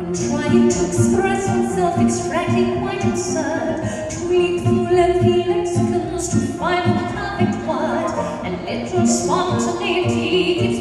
Trying to express oneself, extracting quite absurd. To leap through lexicons To find the perfect word. And little spontaneity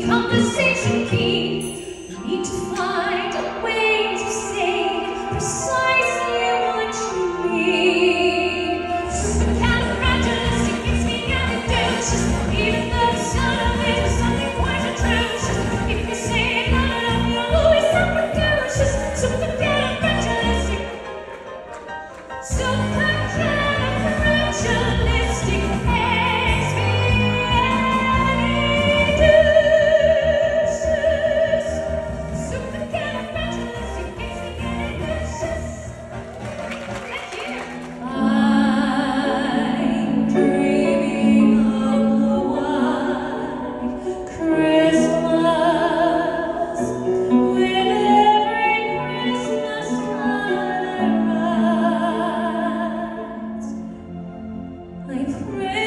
praise.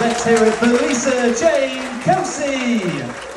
Let's hear it for Lisa Jane Kelsey.